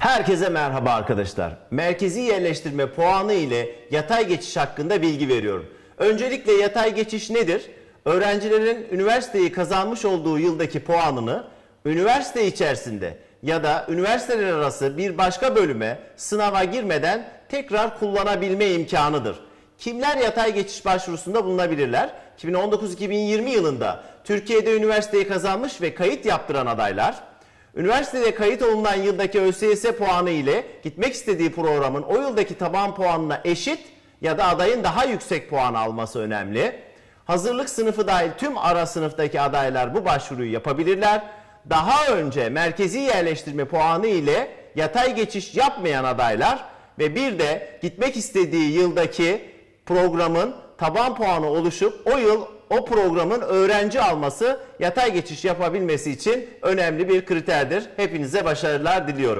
Herkese merhaba arkadaşlar. Merkezi yerleştirme puanı ile yatay geçiş hakkında bilgi veriyorum. Öncelikle yatay geçiş nedir? Öğrencilerin üniversiteyi kazanmış olduğu yıldaki puanını üniversite içerisinde ya da üniversiteler arası bir başka bölüme sınava girmeden tekrar kullanabilme imkanıdır. Kimler yatay geçiş başvurusunda bulunabilirler? 2019-2020 yılında Türkiye'de üniversiteyi kazanmış ve kayıt yaptıran adaylar, Üniversitede kayıt olunan yıldaki ÖSYS puanı ile gitmek istediği programın o yıldaki taban puanına eşit ya da adayın daha yüksek puan alması önemli. Hazırlık sınıfı dahil tüm ara sınıftaki adaylar bu başvuruyu yapabilirler. Daha önce merkezi yerleştirme puanı ile yatay geçiş yapmayan adaylar ve bir de gitmek istediği yıldaki programın taban puanı oluşup o yıl o programın öğrenci alması yatay geçiş yapabilmesi için önemli bir kriterdir. Hepinize başarılar diliyorum.